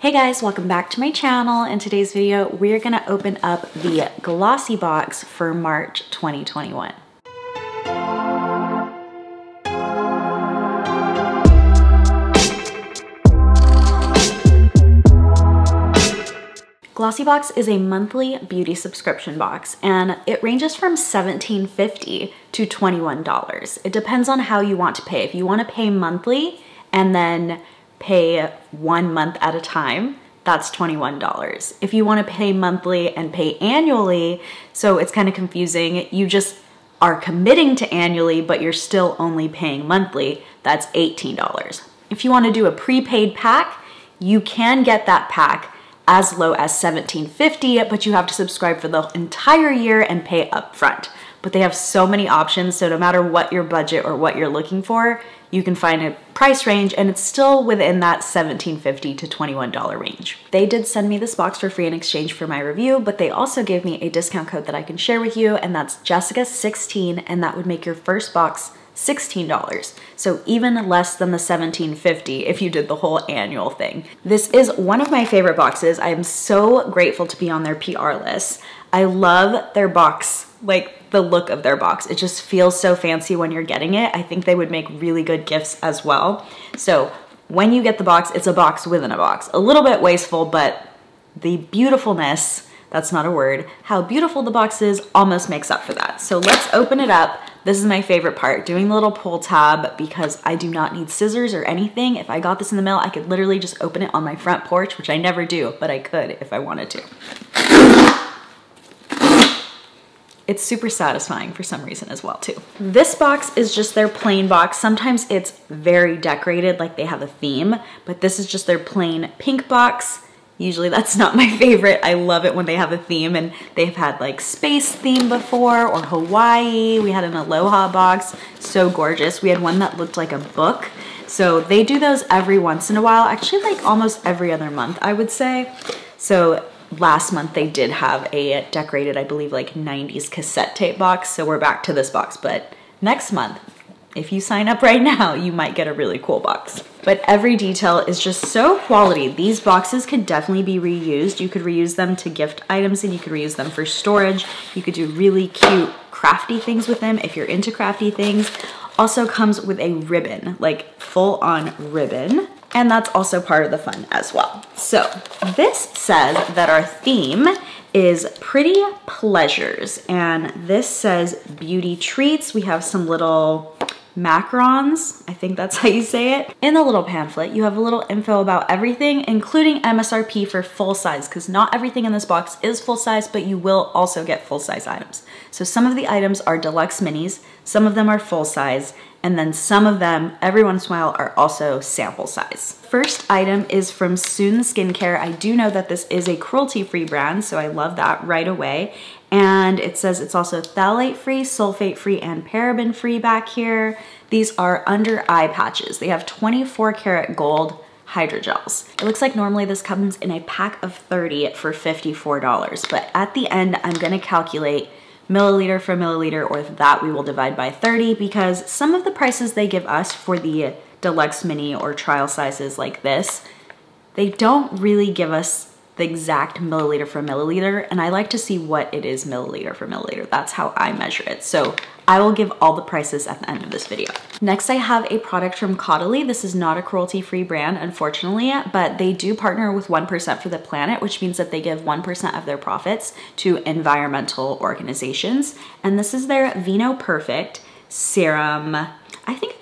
Hey guys, welcome back to my channel. In today's video, we're gonna open up the Glossybox for March 2021. Glossybox is a monthly beauty subscription box and it ranges from $17.50 to $21. It depends on how you want to pay. If you want to pay monthly and then pay one month at a time, that's $21. If you wanna pay monthly and pay annually, so it's kind of confusing, you just are committing to annually, but you're still only paying monthly, that's $18. If you wanna do a prepaid pack, you can get that pack as low as $17.50, but you have to subscribe for the entire year and pay upfront. But they have so many options, so no matter what your budget or what you're looking for, you can find a price range and it's still within that $17.50 to $21 range. They did send me this box for free in exchange for my review, but they also gave me a discount code that I can share with you and that's Jessica16 and that would make your first box $16. So even less than the $17.50 if you did the whole annual thing. This is one of my favorite boxes. I am so grateful to be on their PR list. I love their box like the look of their box. It just feels so fancy when you're getting it. I think they would make really good gifts as well. So when you get the box, it's a box within a box. A little bit wasteful, but the beautifulness, that's not a word, how beautiful the box is almost makes up for that. So let's open it up. This is my favorite part, doing the little pull tab because I do not need scissors or anything. If I got this in the mail, I could literally just open it on my front porch, which I never do, but I could if I wanted to. It's super satisfying for some reason as well too. This box is just their plain box. Sometimes it's very decorated, like they have a theme, but this is just their plain pink box. Usually that's not my favorite. I love it when they have a theme and they've had like space theme before or Hawaii. We had an Aloha box, so gorgeous. We had one that looked like a book. So they do those every once in a while, actually like almost every other month, I would say. So last month they did have a decorated, I believe like 90s cassette tape box. So we're back to this box, but next month, if you sign up right now, you might get a really cool box. But every detail is just so quality. These boxes could definitely be reused. You could reuse them to gift items and you could reuse them for storage. You could do really cute crafty things with them if you're into crafty things. Also comes with a ribbon, like full on ribbon and that's also part of the fun as well. So this says that our theme is Pretty Pleasures, and this says Beauty Treats. We have some little macarons, I think that's how you say it. In the little pamphlet, you have a little info about everything, including MSRP for full size, because not everything in this box is full size, but you will also get full size items. So some of the items are deluxe minis, some of them are full size, and then some of them, every once in a while, are also sample size. First item is from Soon Skincare. I do know that this is a cruelty-free brand, so I love that right away. And it says it's also phthalate-free, sulfate-free, and paraben-free back here. These are under eye patches. They have 24 karat gold hydrogels. It looks like normally this comes in a pack of 30 for $54, but at the end, I'm gonna calculate milliliter for milliliter or that we will divide by 30 because some of the prices they give us for the deluxe mini or trial sizes like this, they don't really give us the exact milliliter for milliliter and I like to see what it is milliliter for milliliter. That's how I measure it. So I will give all the prices at the end of this video. Next, I have a product from Caudalie. This is not a cruelty-free brand, unfortunately, but they do partner with 1% for the planet, which means that they give 1% of their profits to environmental organizations. And this is their Vino Perfect Serum.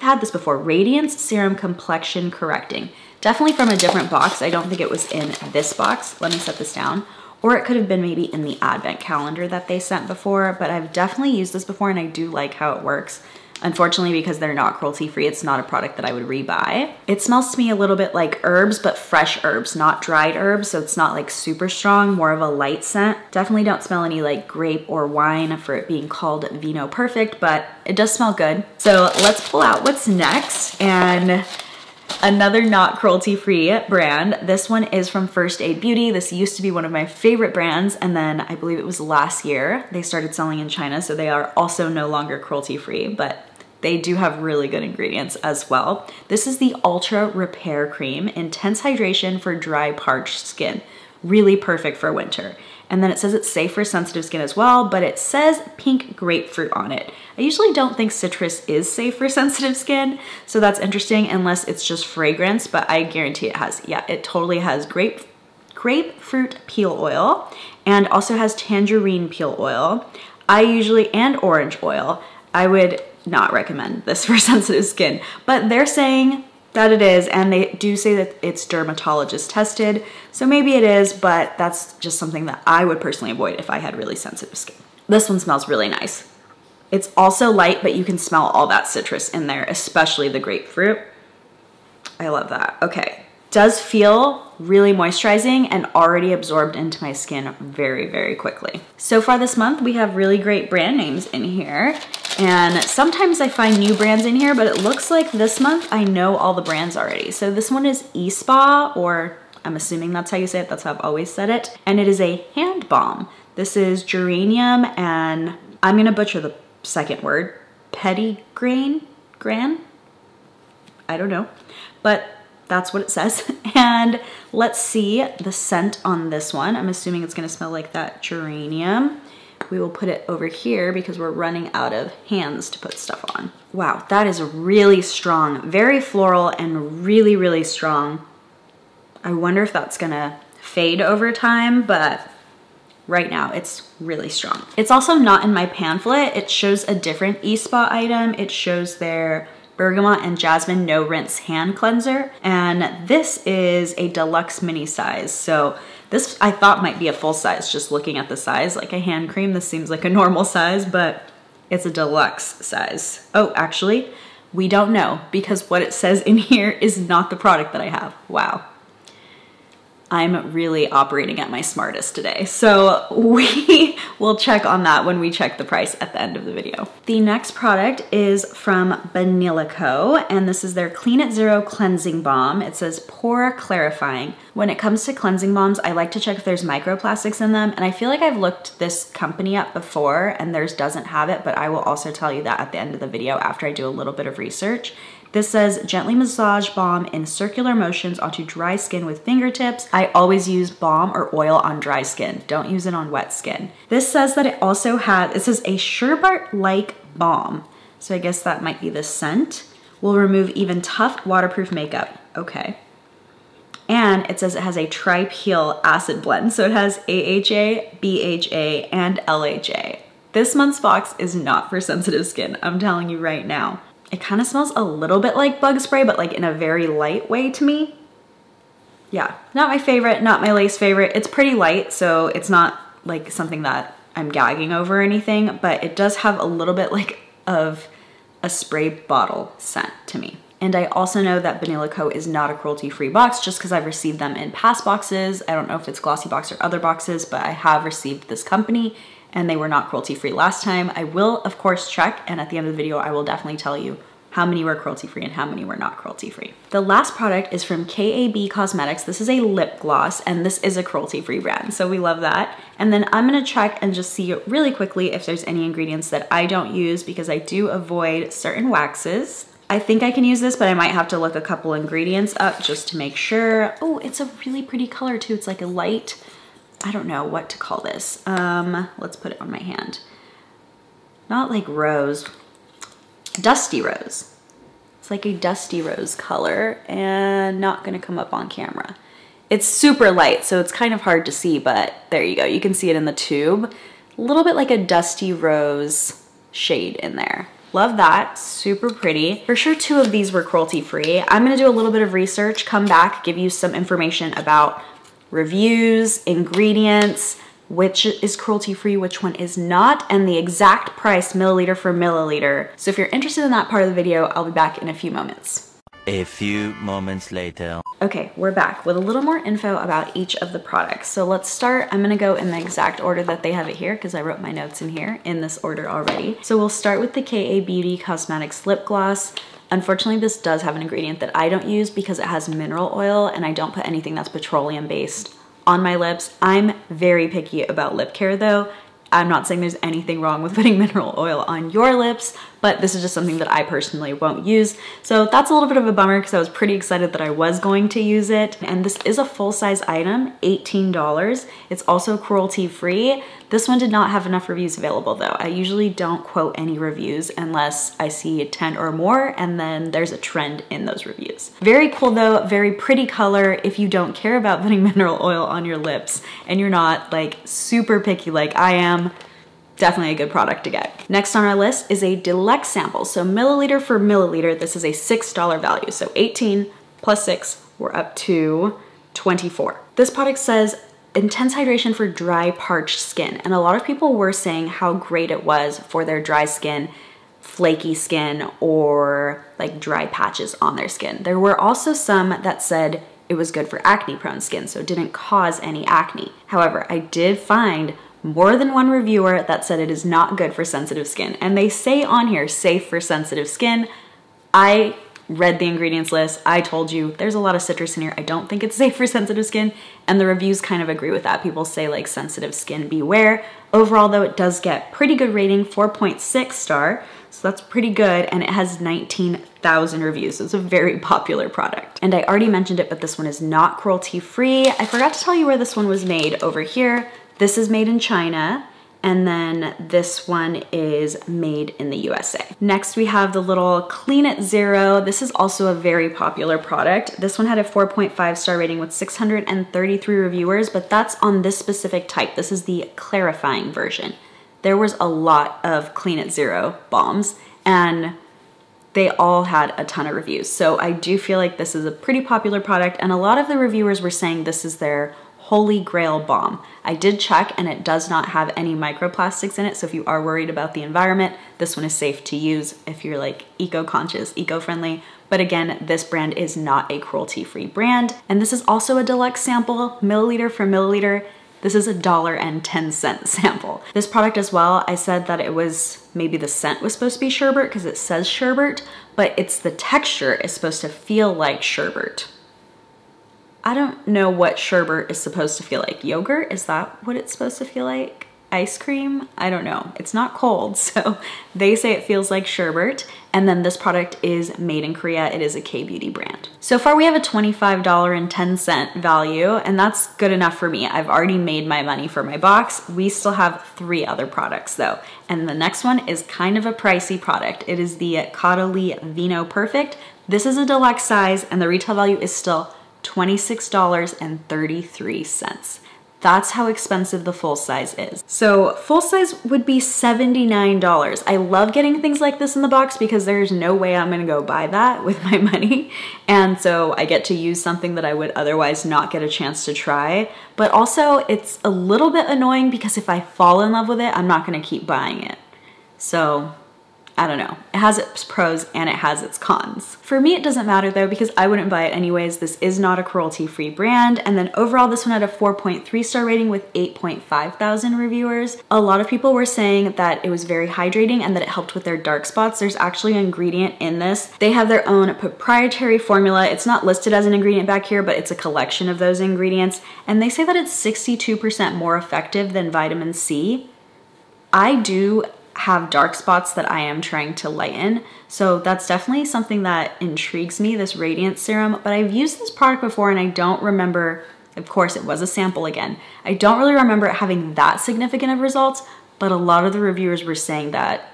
Had this before, Radiance Serum Complexion Correcting. Definitely from a different box. I don't think it was in this box. Let me set this down. Or it could have been maybe in the advent calendar that they sent before, but I've definitely used this before and I do like how it works. Unfortunately, because they're not cruelty free, it's not a product that I would rebuy. It smells to me a little bit like herbs, but fresh herbs, not dried herbs. So it's not like super strong, more of a light scent. Definitely don't smell any like grape or wine for it being called Vino Perfect, but it does smell good. So let's pull out what's next. And Another not cruelty-free brand. This one is from First Aid Beauty. This used to be one of my favorite brands, and then I believe it was last year they started selling in China, so they are also no longer cruelty-free, but they do have really good ingredients as well. This is the Ultra Repair Cream, intense hydration for dry, parched skin. Really perfect for winter. And then it says it's safe for sensitive skin as well, but it says pink grapefruit on it. I usually don't think citrus is safe for sensitive skin, so that's interesting unless it's just fragrance, but I guarantee it has, yeah, it totally has grape, grapefruit peel oil and also has tangerine peel oil. I usually, and orange oil. I would not recommend this for sensitive skin, but they're saying that it is, and they do say that it's dermatologist tested, so maybe it is, but that's just something that I would personally avoid if I had really sensitive skin. This one smells really nice. It's also light, but you can smell all that citrus in there, especially the grapefruit. I love that. Okay, does feel really moisturizing and already absorbed into my skin very, very quickly. So far this month, we have really great brand names in here. And sometimes I find new brands in here, but it looks like this month I know all the brands already. So this one is ESPA, or I'm assuming that's how you say it. That's how I've always said it. And it is a hand balm. This is geranium and I'm gonna butcher the second word, petitgrain, gran? I don't know. But that's what it says. And let's see the scent on this one. I'm assuming it's gonna smell like that geranium. We will put it over here because we're running out of hands to put stuff on. Wow, that is really strong, very floral and really, really strong. I wonder if that's gonna fade over time, but right now it's really strong. It's also not in my pamphlet. It shows a different ESPA item. It shows their bergamot and jasmine no rinse hand cleanser. And this is a deluxe mini size. So this I thought might be a full size just looking at the size. Like a hand cream, this seems like a normal size, but it's a deluxe size. Oh, actually, we don't know because what it says in here is not the product that I have. Wow. I'm really operating at my smartest today. So we will check on that when we check the price at the end of the video. The next product is from Banila Co, and this is their Clean It Zero Cleansing Balm. It says pore clarifying. When it comes to cleansing balms, I like to check if there's microplastics in them, and I feel like I've looked this company up before and theirs doesn't have it, but I will also tell you that at the end of the video after I do a little bit of research. This says gently massage balm in circular motions onto dry skin with fingertips. I always use balm or oil on dry skin. Don't use it on wet skin. This says that it also has, it says a sherbet-like balm. So I guess that might be the scent. Will remove even tough waterproof makeup. Okay. And it says it has a tri-peel acid blend. So it has AHA, BHA, and LHA. This month's box is not for sensitive skin, I'm telling you right now. It kind of smells a little bit like bug spray, but like in a very light way to me. Yeah, not my favorite, not my least favorite. It's pretty light, so it's not like something that I'm gagging over or anything, but it does have a little bit like of a spray bottle scent to me. And I also know that Banila Co. is not a cruelty-free box just because I've received them in past boxes. I don't know if it's Glossybox or other boxes, but I have received this company and they were not cruelty free last time. I will of course check and at the end of the video I will definitely tell you how many were cruelty free and how many were not cruelty free. The last product is from KAB Cosmetics. This is a lip gloss and this is a cruelty free brand, so we love that. And then I'm gonna check and just see really quickly if there's any ingredients that I don't use because I do avoid certain waxes. I think I can use this, but I might have to look a couple ingredients up just to make sure. Oh, it's a really pretty color too. It's like a light I don't know what to call this. Um, let's put it on my hand. Not like rose, dusty rose. It's like a dusty rose color and not gonna come up on camera. It's super light, so it's kind of hard to see, but there you go. You can see it in the tube. A little bit like a dusty rose shade in there. Love that, super pretty. For sure two of these were cruelty free. I'm gonna do a little bit of research, come back, give you some information about reviews, ingredients, which is cruelty free, which one is not, and the exact price milliliter for milliliter. So if you're interested in that part of the video, I'll be back in a few moments. A few moments later. Okay, we're back with a little more info about each of the products. So let's start, I'm gonna go in the exact order that they have it here because I wrote my notes in here in this order already. So we'll start with the KA Beauty Cosmetics Lip Gloss. Unfortunately, this does have an ingredient that I don't use because it has mineral oil and I don't put anything that's petroleum based on my lips. I'm very picky about lip care though. I'm not saying there's anything wrong with putting mineral oil on your lips, but this is just something that I personally won't use. So that's a little bit of a bummer because I was pretty excited that I was going to use it. And this is a full-size item, $18. It's also cruelty-free. This one did not have enough reviews available though. I usually don't quote any reviews unless I see 10 or more and then there's a trend in those reviews. Very cool though, very pretty color if you don't care about putting mineral oil on your lips and you're not like super picky like I am definitely a good product to get. Next on our list is a deluxe sample. So milliliter for milliliter, this is a $6 value. So 18 plus six, we're up to 24. This product says intense hydration for dry, parched skin. And a lot of people were saying how great it was for their dry skin, flaky skin, or like dry patches on their skin. There were also some that said it was good for acne prone skin, so it didn't cause any acne. However, I did find more than one reviewer that said it is not good for sensitive skin. And they say on here, safe for sensitive skin. I read the ingredients list. I told you there's a lot of citrus in here. I don't think it's safe for sensitive skin. And the reviews kind of agree with that. People say like sensitive skin beware. Overall though, it does get pretty good rating, 4.6 star. So that's pretty good. And it has 19,000 reviews. So it's a very popular product. And I already mentioned it, but this one is not cruelty free. I forgot to tell you where this one was made over here. This is made in China and then this one is made in the USA. Next we have the little Clean It Zero. This is also a very popular product. This one had a 4.5 star rating with 633 reviewers, but that's on this specific type. This is the clarifying version. There was a lot of Clean It Zero balms and they all had a ton of reviews. So I do feel like this is a pretty popular product and a lot of the reviewers were saying this is their Holy Grail Balm. I did check and it does not have any microplastics in it, so if you are worried about the environment, this one is safe to use if you're like eco-conscious, eco-friendly. But again, this brand is not a cruelty-free brand. And this is also a deluxe sample, milliliter for milliliter. This is a dollar and 10 cent sample. This product as well, I said that it was, maybe the scent was supposed to be sherbet because it says sherbet, but it's the texture is supposed to feel like sherbet. I don't know what sherbet is supposed to feel like. Yogurt, is that what it's supposed to feel like? Ice cream? I don't know. It's not cold, so they say it feels like sherbet. And then this product is made in Korea. It is a K-beauty brand. So far we have a $25.10 value and that's good enough for me. I've already made my money for my box. We still have three other products though. And the next one is kind of a pricey product. It is the Caudalie Vino Perfect. This is a deluxe size and the retail value is still $26.33. That's how expensive the full size is. So full size would be $79. I love getting things like this in the box because there's no way I'm gonna go buy that with my money. And so I get to use something that I would otherwise not get a chance to try. But also it's a little bit annoying because if I fall in love with it, I'm not gonna keep buying it. So I don't know. It has its pros and it has its cons. For me, it doesn't matter though because I wouldn't buy it anyways. This is not a cruelty-free brand. And then overall, this one had a 4.3 star rating with 8.5 thousand reviewers. A lot of people were saying that it was very hydrating and that it helped with their dark spots. There's actually an ingredient in this. They have their own proprietary formula. It's not listed as an ingredient back here, but it's a collection of those ingredients. And they say that it's 62% more effective than vitamin C. I do have dark spots that I am trying to lighten. So that's definitely something that intrigues me, this Radiance Serum. But I've used this product before and I don't remember, of course it was a sample again. I don't really remember it having that significant of results, but a lot of the reviewers were saying that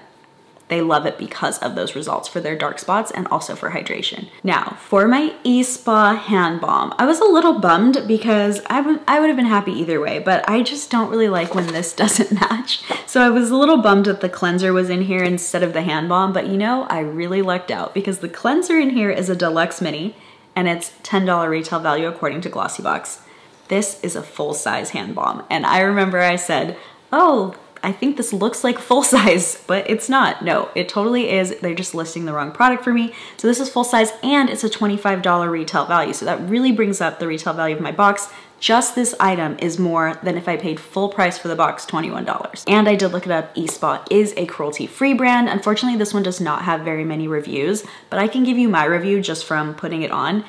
they love it because of those results for their dark spots and also for hydration. Now, for my ESPA hand balm, I was a little bummed because I would I would have been happy either way, but I just don't really like when this doesn't match. So I was a little bummed that the cleanser was in here instead of the hand balm, but you know, I really lucked out because the cleanser in here is a deluxe mini and it's $10 retail value according to Glossybox. This is a full size hand balm. And I remember I said, oh, I think this looks like full size, but it's not. No, it totally is. They're just listing the wrong product for me. So this is full size and it's a $25 retail value. So that really brings up the retail value of my box. Just this item is more than if I paid full price for the box, $21. And I did look it up, ESPA is a cruelty-free brand. Unfortunately, this one does not have very many reviews, but I can give you my review just from putting it on.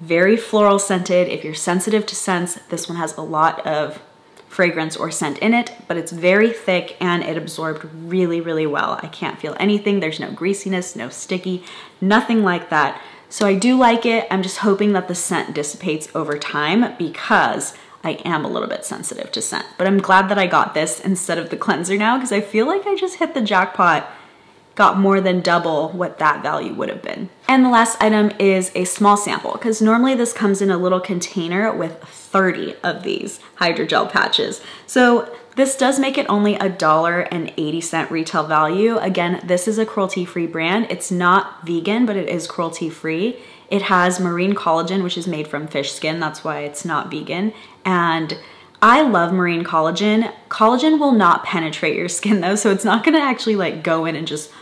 Very floral scented. If you're sensitive to scents, this one has a lot of fragrance or scent in it, but it's very thick and it absorbed really, really well. I can't feel anything. There's no greasiness, no sticky, nothing like that. So I do like it. I'm just hoping that the scent dissipates over time because I am a little bit sensitive to scent. But I'm glad that I got this instead of the cleanser now because I feel like I just hit the jackpot got more than double what that value would have been. And the last item is a small sample because normally this comes in a little container with 30 of these hydrogel patches. So this does make it only a dollar and 80 cent retail value. Again, this is a cruelty-free brand. It's not vegan, but it is cruelty-free. It has marine collagen, which is made from fish skin. That's why it's not vegan. And I love marine collagen. Collagen will not penetrate your skin though, so it's not gonna actually like go in and just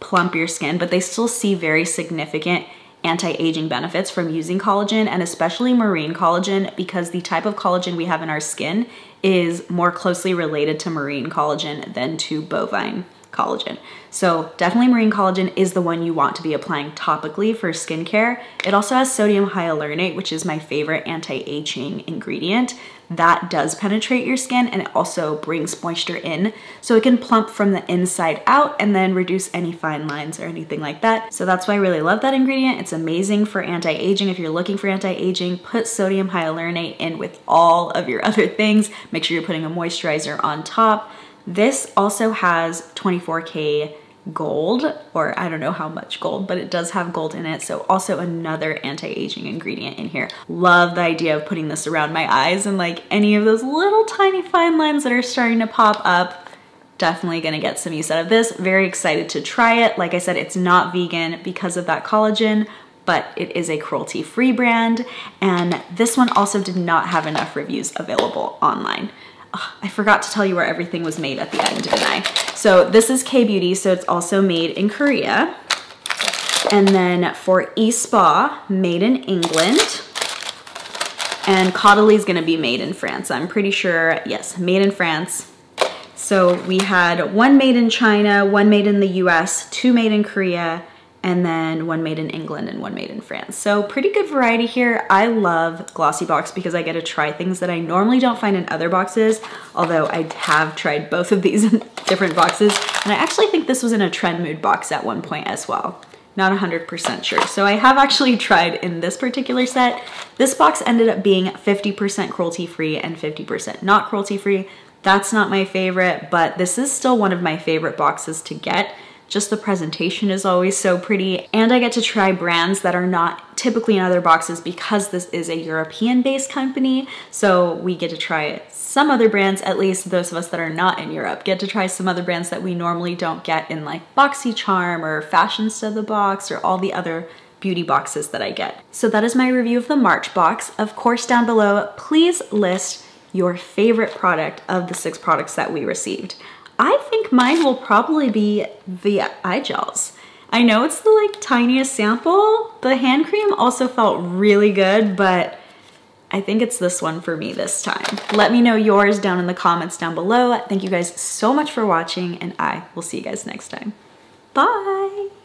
plump your skin, but they still see very significant anti-aging benefits from using collagen and especially marine collagen because the type of collagen we have in our skin is more closely related to marine collagen than to bovine collagen. So definitely marine collagen is the one you want to be applying topically for skincare. It also has sodium hyaluronate, which is my favorite anti-aging ingredient. That does penetrate your skin and it also brings moisture in. So it can plump from the inside out and then reduce any fine lines or anything like that. So that's why I really love that ingredient. It's amazing for anti-aging. If you're looking for anti-aging, put sodium hyaluronate in with all of your other things. Make sure you're putting a moisturizer on top. This also has 24K gold, or I don't know how much gold, but it does have gold in it. So also another anti-aging ingredient in here. Love the idea of putting this around my eyes and like any of those little tiny fine lines that are starting to pop up. Definitely gonna get some use out of this. Very excited to try it. Like I said, it's not vegan because of that collagen, but it is a cruelty-free brand. And this one also did not have enough reviews available online. I forgot to tell you where everything was made at the end, didn't I? So this is K-Beauty, so it's also made in Korea. And then for ESPA, made in England. And Caudalie is gonna be made in France. I'm pretty sure, yes, made in France. So we had one made in China, one made in the US, two made in Korea, and then one made in England and one made in France. So pretty good variety here. I love Glossybox because I get to try things that I normally don't find in other boxes, although I have tried both of these in different boxes. And I actually think this was in a Trend Mood box at one point as well. Not 100% sure. So I have actually tried in this particular set. This box ended up being 50% cruelty free and 50% not cruelty free. That's not my favorite, but this is still one of my favorite boxes to get just the presentation is always so pretty. And I get to try brands that are not typically in other boxes because this is a European based company. So we get to try some other brands, at least those of us that are not in Europe, get to try some other brands that we normally don't get in like BoxyCharm or Fashionsta the Box or all the other beauty boxes that I get. So that is my review of the March box. Of course, down below, please list your favorite product of the six products that we received. I think mine will probably be the eye gels. I know it's the like tiniest sample. The hand cream also felt really good, but I think it's this one for me this time. Let me know yours down in the comments down below. Thank you guys so much for watching and I will see you guys next time. Bye!